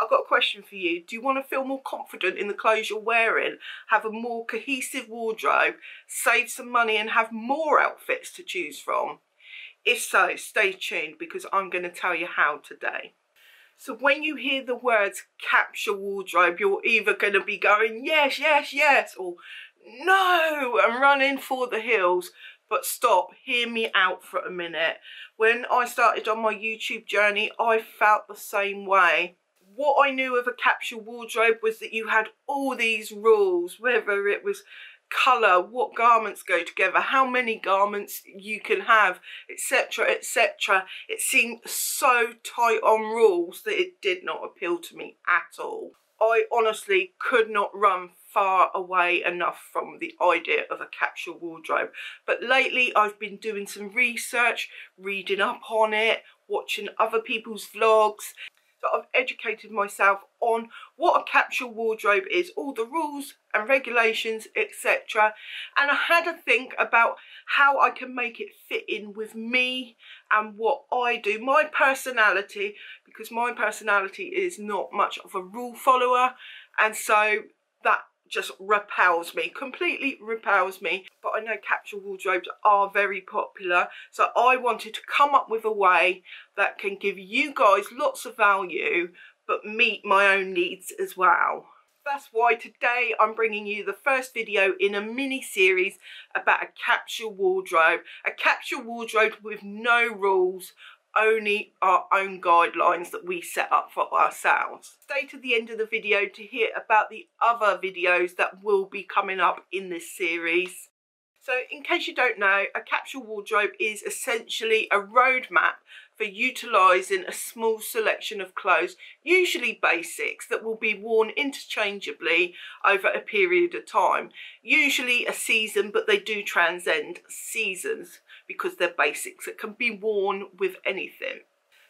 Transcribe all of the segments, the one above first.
I've got a question for you. Do you want to feel more confident in the clothes you're wearing, have a more cohesive wardrobe, save some money and have more outfits to choose from? If so, stay tuned because I'm going to tell you how today. So when you hear the words capsule wardrobe, you're either going to be going, yes, yes, yes, or no, and running for the hills. But stop, hear me out for a minute. When I started on my YouTube journey, I felt the same way what I knew of a capsule wardrobe was that you had all these rules, whether it was colour, what garments go together, how many garments you can have, etc, etc. It seemed so tight on rules that it did not appeal to me at all. I honestly could not run far away enough from the idea of a capsule wardrobe. But lately I've been doing some research, reading up on it, watching other people's vlogs so I've educated myself on what a capsule wardrobe is, all the rules and regulations, etc. And I had to think about how I can make it fit in with me and what I do, my personality, because my personality is not much of a rule follower. And so that just repels me, completely repels me. But I know capsule wardrobes are very popular. So I wanted to come up with a way that can give you guys lots of value, but meet my own needs as well. That's why today I'm bringing you the first video in a mini series about a capsule wardrobe. A capsule wardrobe with no rules, only our own guidelines that we set up for ourselves. Stay to the end of the video to hear about the other videos that will be coming up in this series. So in case you don't know, a capsule wardrobe is essentially a roadmap for utilising a small selection of clothes, usually basics, that will be worn interchangeably over a period of time. Usually a season, but they do transcend seasons because they're basics that can be worn with anything.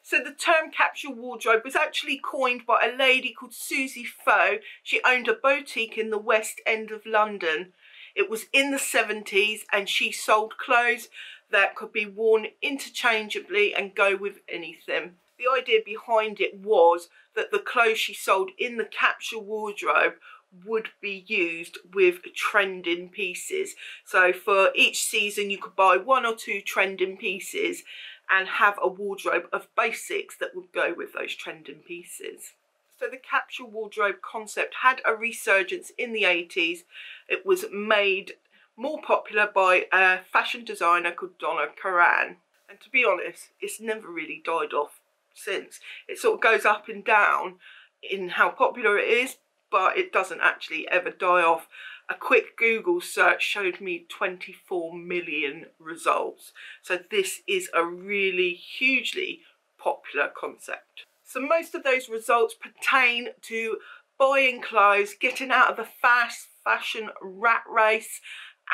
So the term capsule wardrobe was actually coined by a lady called Susie Faux. She owned a boutique in the West End of London. It was in the 70s and she sold clothes that could be worn interchangeably and go with anything. The idea behind it was that the clothes she sold in the capsule wardrobe would be used with trending pieces. So for each season you could buy one or two trending pieces and have a wardrobe of basics that would go with those trending pieces. So the capsule wardrobe concept had a resurgence in the 80s. It was made more popular by a fashion designer called Donna Karan. And to be honest, it's never really died off since. It sort of goes up and down in how popular it is, but it doesn't actually ever die off. A quick Google search showed me 24 million results. So this is a really hugely popular concept. So most of those results pertain to buying clothes, getting out of the fast fashion rat race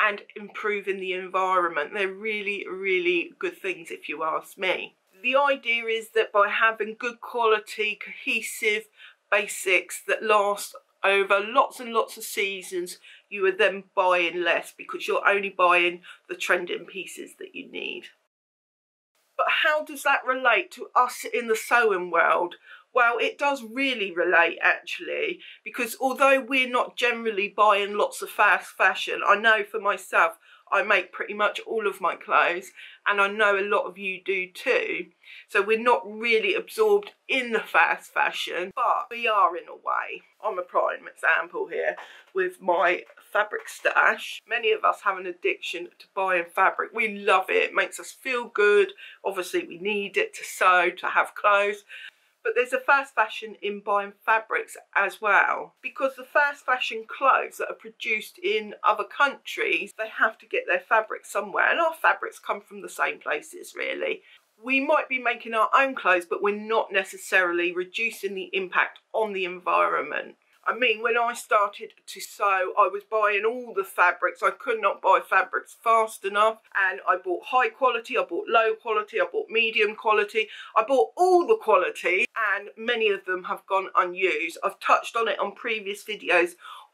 and improving the environment. They're really, really good things if you ask me. The idea is that by having good quality, cohesive basics that last over lots and lots of seasons, you are then buying less because you're only buying the trending pieces that you need. But how does that relate to us in the sewing world? Well, it does really relate actually, because although we're not generally buying lots of fast fashion, I know for myself, I make pretty much all of my clothes and I know a lot of you do too. So we're not really absorbed in the fast fashion, but we are in a way. I'm a prime example here with my fabric stash. Many of us have an addiction to buying fabric. We love it. It makes us feel good. Obviously we need it to sew, to have clothes but there's a fast fashion in buying fabrics as well. Because the fast fashion clothes that are produced in other countries they have to get their fabrics somewhere. And our fabrics come from the same places really. We might be making our own clothes but we're not necessarily reducing the impact on the environment I mean, when I started to sew, I was buying all the fabrics. I could not buy fabrics fast enough. And I bought high quality, I bought low quality, I bought medium quality. I bought all the quality and many of them have gone unused. I've touched on it on previous videos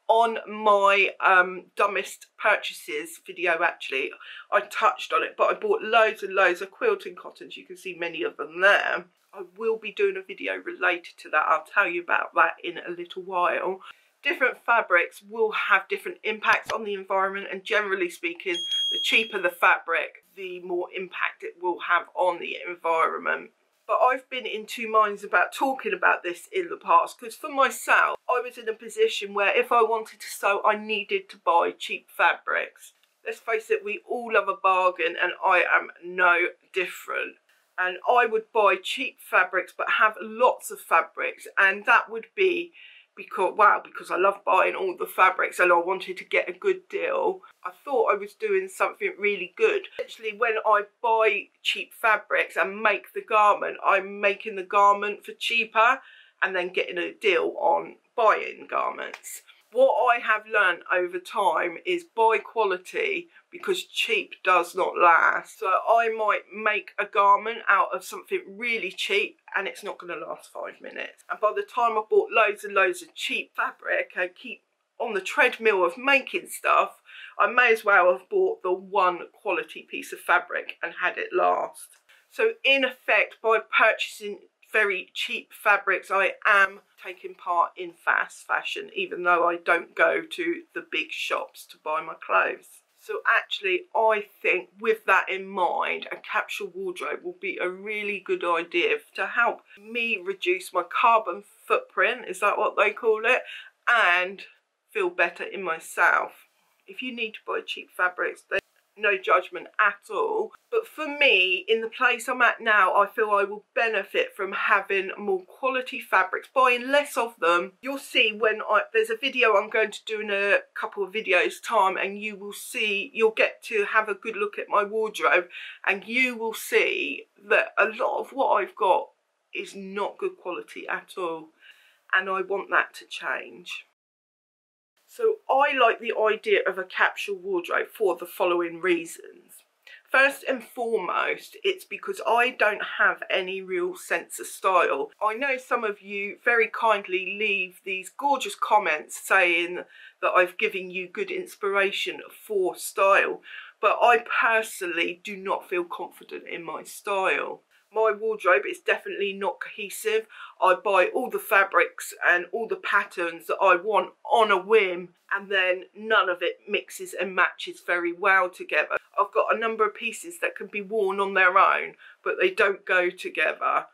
on my um, dumbest purchases video actually I touched on it but I bought loads and loads of quilting cottons you can see many of them there I will be doing a video related to that. I'll tell you about that in a little while. Different fabrics will have different impacts on the environment and generally speaking, the cheaper the fabric, the more impact it will have on the environment. But I've been in two minds about talking about this in the past because for myself, I was in a position where if I wanted to sew, I needed to buy cheap fabrics. Let's face it, we all love a bargain and I am no different and I would buy cheap fabrics but have lots of fabrics and that would be because wow because I love buying all the fabrics and I wanted to get a good deal. I thought I was doing something really good. Actually when I buy cheap fabrics and make the garment I'm making the garment for cheaper and then getting a deal on buying garments what I have learned over time is buy quality because cheap does not last. So I might make a garment out of something really cheap and it's not going to last five minutes. And by the time I bought loads and loads of cheap fabric and keep on the treadmill of making stuff, I may as well have bought the one quality piece of fabric and had it last. So in effect, by purchasing very cheap fabrics, I am taking part in fast fashion, even though I don't go to the big shops to buy my clothes. So actually, I think with that in mind, a capsule wardrobe will be a really good idea to help me reduce my carbon footprint, is that what they call it? And feel better in myself. If you need to buy cheap fabrics, no judgment at all. But for me, in the place I'm at now, I feel I will benefit from having more quality fabrics, buying less of them. You'll see when I, there's a video I'm going to do in a couple of videos time and you will see, you'll get to have a good look at my wardrobe and you will see that a lot of what I've got is not good quality at all. And I want that to change. So I like the idea of a capsule wardrobe for the following reasons. First and foremost, it's because I don't have any real sense of style. I know some of you very kindly leave these gorgeous comments saying that I've given you good inspiration for style, but I personally do not feel confident in my style my wardrobe is definitely not cohesive. I buy all the fabrics and all the patterns that I want on a whim and then none of it mixes and matches very well together. I've got a number of pieces that can be worn on their own but they don't go together.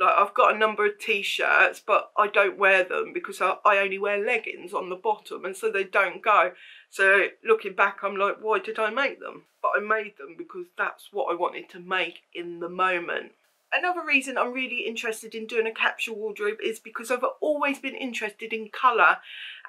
Like I've got a number of t-shirts but I don't wear them because I, I only wear leggings on the bottom and so they don't go. So looking back I'm like why did I make them? But I made them because that's what I wanted to make in the moment. Another reason I'm really interested in doing a capsule wardrobe is because I've always been interested in colour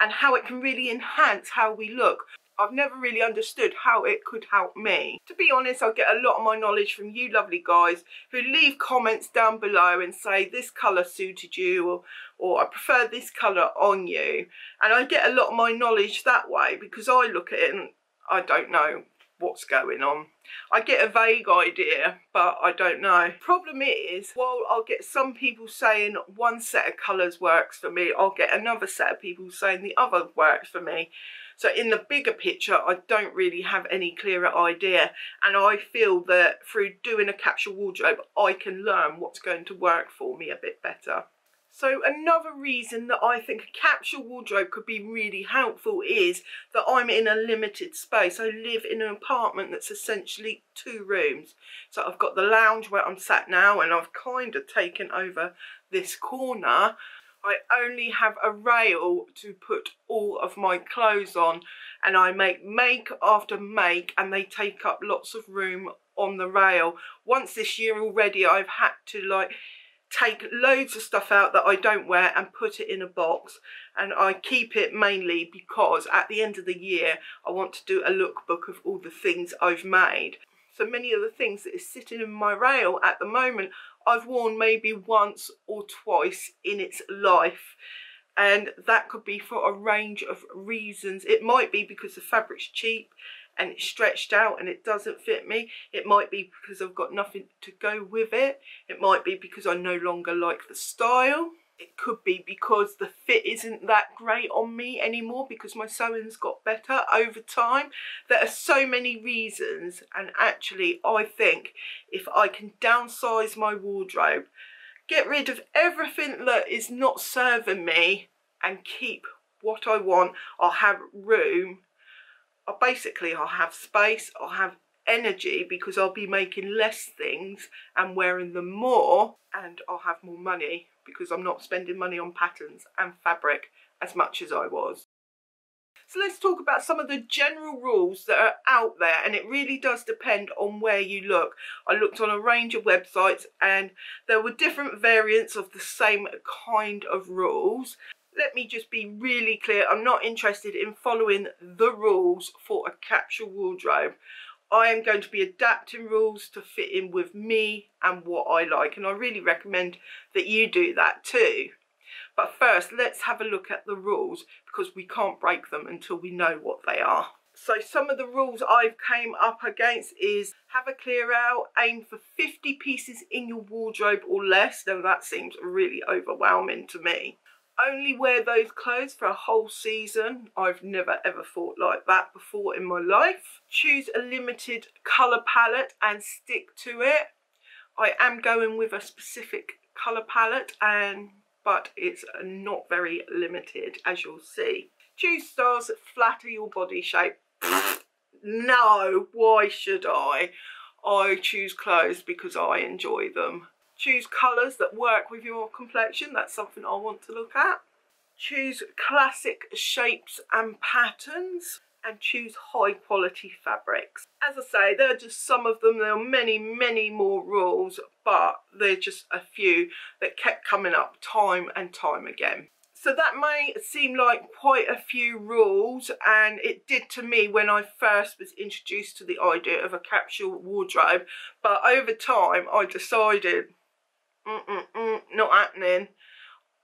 and how it can really enhance how we look. I've never really understood how it could help me. To be honest, I get a lot of my knowledge from you lovely guys who leave comments down below and say this colour suited you or, or I prefer this colour on you. And I get a lot of my knowledge that way because I look at it and I don't know what's going on. I get a vague idea, but I don't know. Problem is, while I'll get some people saying one set of colours works for me, I'll get another set of people saying the other works for me. So in the bigger picture, I don't really have any clearer idea. And I feel that through doing a capsule wardrobe, I can learn what's going to work for me a bit better. So another reason that I think a capsule wardrobe could be really helpful is that I'm in a limited space. I live in an apartment that's essentially two rooms. So I've got the lounge where I'm sat now and I've kind of taken over this corner. I only have a rail to put all of my clothes on and I make make after make and they take up lots of room on the rail. Once this year already I've had to like take loads of stuff out that I don't wear and put it in a box and I keep it mainly because at the end of the year I want to do a lookbook of all the things I've made. So many of the things that is sitting in my rail at the moment I've worn maybe once or twice in its life and that could be for a range of reasons. It might be because the fabric's cheap and it's stretched out and it doesn't fit me. It might be because I've got nothing to go with it. It might be because I no longer like the style. It could be because the fit isn't that great on me anymore because my sewing's got better over time. There are so many reasons and actually I think if I can downsize my wardrobe, get rid of everything that is not serving me and keep what I want. I'll have room. I'll basically, I'll have space. I'll have energy because I'll be making less things and wearing them more and I'll have more money because I'm not spending money on patterns and fabric as much as I was. So let's talk about some of the general rules that are out there and it really does depend on where you look. I looked on a range of websites and there were different variants of the same kind of rules. Let me just be really clear, I'm not interested in following the rules for a capsule wardrobe. I am going to be adapting rules to fit in with me and what I like and I really recommend that you do that too. But first, let's have a look at the rules because we can't break them until we know what they are. So some of the rules I've came up against is have a clear out, aim for 50 pieces in your wardrobe or less. Now that seems really overwhelming to me. Only wear those clothes for a whole season. I've never ever thought like that before in my life. Choose a limited colour palette and stick to it. I am going with a specific colour palette and but it's not very limited as you'll see. Choose styles that flatter your body shape. no, why should I? I choose clothes because I enjoy them. Choose colours that work with your complexion, that's something I want to look at. Choose classic shapes and patterns and choose high quality fabrics. As I say, there are just some of them. There are many, many more rules, but they're just a few that kept coming up time and time again. So that may seem like quite a few rules and it did to me when I first was introduced to the idea of a capsule wardrobe. But over time I decided, mm -mm -mm, not happening.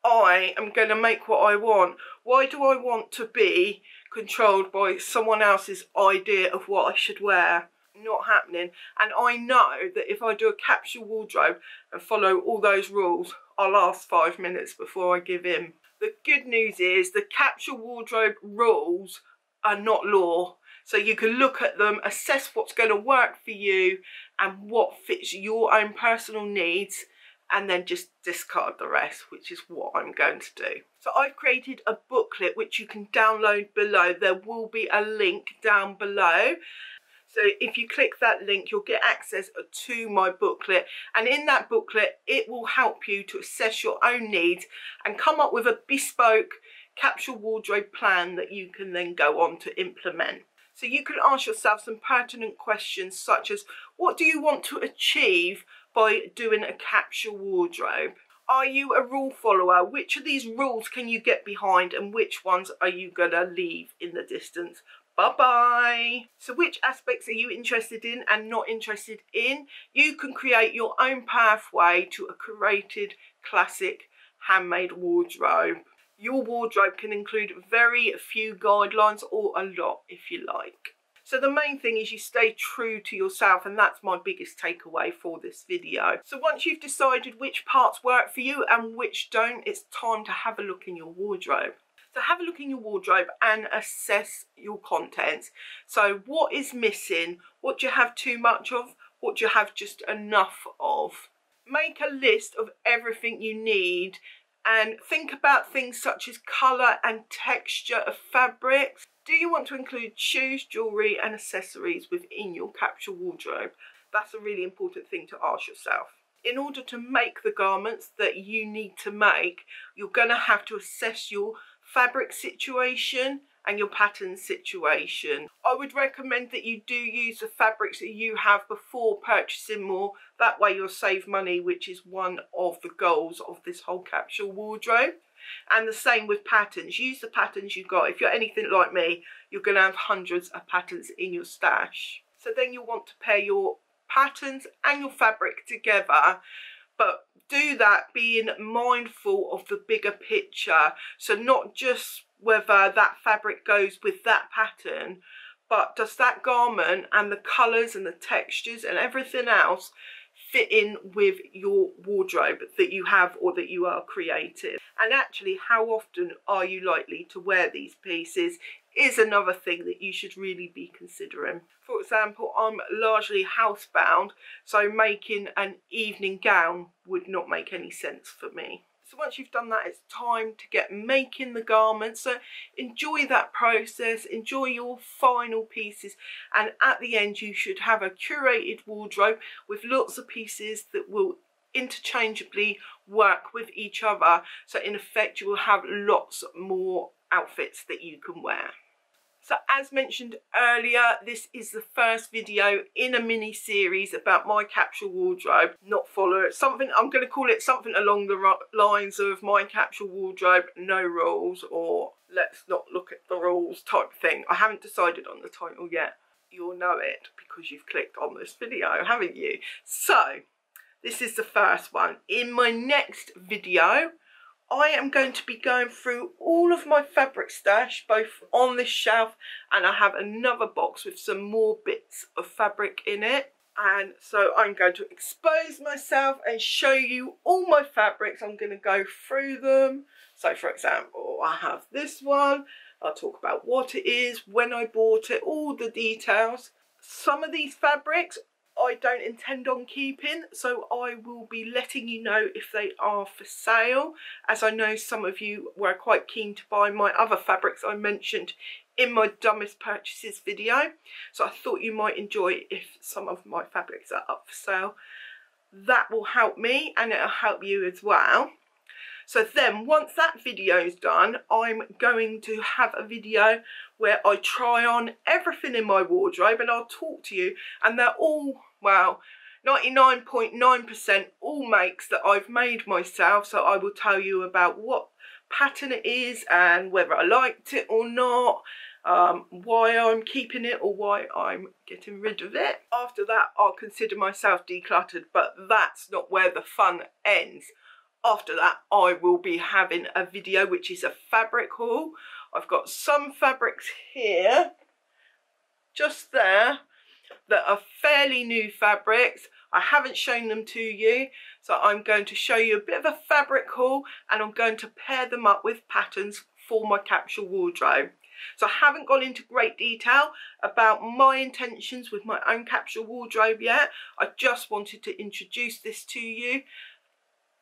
I am going to make what I want. Why do I want to be controlled by someone else's idea of what I should wear? Not happening. And I know that if I do a capsule wardrobe and follow all those rules, I'll last five minutes before I give in. The good news is the capsule wardrobe rules are not law. So you can look at them, assess what's going to work for you and what fits your own personal needs and then just discard the rest, which is what I'm going to do. So I've created a booklet which you can download below. There will be a link down below. So if you click that link, you'll get access to my booklet. And in that booklet, it will help you to assess your own needs and come up with a bespoke capsule wardrobe plan that you can then go on to implement. So you can ask yourself some pertinent questions such as, what do you want to achieve by doing a capsule wardrobe. Are you a rule follower? Which of these rules can you get behind and which ones are you to leave in the distance? Bye-bye. So which aspects are you interested in and not interested in? You can create your own pathway to a curated classic handmade wardrobe. Your wardrobe can include very few guidelines or a lot if you like. So the main thing is you stay true to yourself and that's my biggest takeaway for this video. So once you've decided which parts work for you and which don't, it's time to have a look in your wardrobe. So have a look in your wardrobe and assess your contents. So what is missing? What do you have too much of? What do you have just enough of? Make a list of everything you need and think about things such as colour and texture of fabrics do you want to include shoes, jewellery and accessories within your capsule wardrobe? That's a really important thing to ask yourself. In order to make the garments that you need to make, you're going to have to assess your fabric situation and your pattern situation. I would recommend that you do use the fabrics that you have before purchasing more. That way you'll save money, which is one of the goals of this whole capsule wardrobe. And the same with patterns. Use the patterns you've got. If you're anything like me, you're going to have hundreds of patterns in your stash. So then you'll want to pair your patterns and your fabric together. But do that being mindful of the bigger picture. So not just whether that fabric goes with that pattern, but does that garment and the colours and the textures and everything else fit in with your wardrobe that you have or that you are creating. And actually, how often are you likely to wear these pieces is another thing that you should really be considering. For example, I'm largely housebound, so making an evening gown would not make any sense for me. So once you've done that, it's time to get making the garment. So enjoy that process, enjoy your final pieces. And at the end, you should have a curated wardrobe with lots of pieces that will interchangeably work with each other. So in effect, you will have lots more outfits that you can wear. So as mentioned earlier, this is the first video in a mini series about my capsule wardrobe, not follow it. something, I'm going to call it something along the lines of my capsule wardrobe, no rules, or let's not look at the rules type thing. I haven't decided on the title yet. You'll know it because you've clicked on this video, haven't you? So, this is the first one. In my next video, I am going to be going through all of my fabric stash, both on this shelf and I have another box with some more bits of fabric in it. And so I'm going to expose myself and show you all my fabrics. I'm going to go through them. So for example, I have this one. I'll talk about what it is, when I bought it, all the details. Some of these fabrics I don't intend on keeping so I will be letting you know if they are for sale. As I know some of you were quite keen to buy my other fabrics I mentioned in my dumbest purchases video so I thought you might enjoy if some of my fabrics are up for sale. That will help me and it'll help you as well so then once that video is done, I'm going to have a video where I try on everything in my wardrobe and I'll talk to you and they're all, well, 99.9% all makes that I've made myself. So I will tell you about what pattern it is and whether I liked it or not. Um, why I'm keeping it or why I'm getting rid of it. After that, I'll consider myself decluttered, but that's not where the fun ends after that I will be having a video which is a fabric haul. I've got some fabrics here, just there, that are fairly new fabrics. I haven't shown them to you, so I'm going to show you a bit of a fabric haul and I'm going to pair them up with patterns for my capsule wardrobe. So I haven't gone into great detail about my intentions with my own capsule wardrobe yet. I just wanted to introduce this to you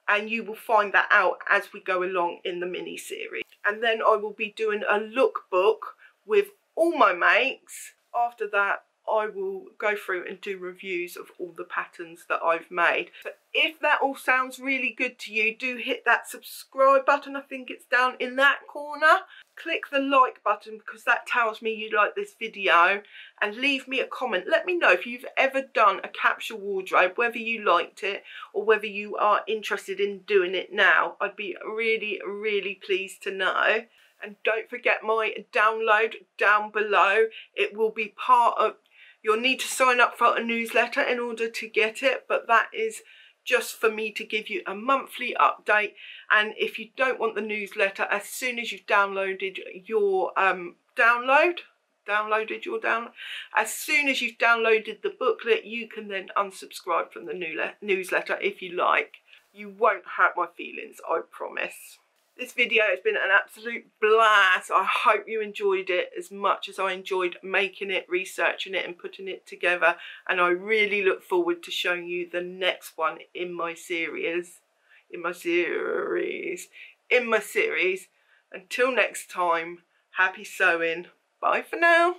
and you will find that out as we go along in the mini series and then I will be doing a lookbook with all my makes after that I will go through and do reviews of all the patterns that I've made. So if that all sounds really good to you, do hit that subscribe button. I think it's down in that corner. Click the like button because that tells me you like this video and leave me a comment. Let me know if you've ever done a capsule wardrobe, whether you liked it or whether you are interested in doing it now. I'd be really, really pleased to know and don't forget my download down below it will be part of You'll need to sign up for a newsletter in order to get it, but that is just for me to give you a monthly update. And if you don't want the newsletter, as soon as you've downloaded your um, download, downloaded your down, as soon as you've downloaded the booklet, you can then unsubscribe from the new newsletter if you like. You won't hurt my feelings, I promise. This video has been an absolute blast. I hope you enjoyed it as much as I enjoyed making it, researching it and putting it together. And I really look forward to showing you the next one in my series. In my series. In my series. Until next time, happy sewing. Bye for now.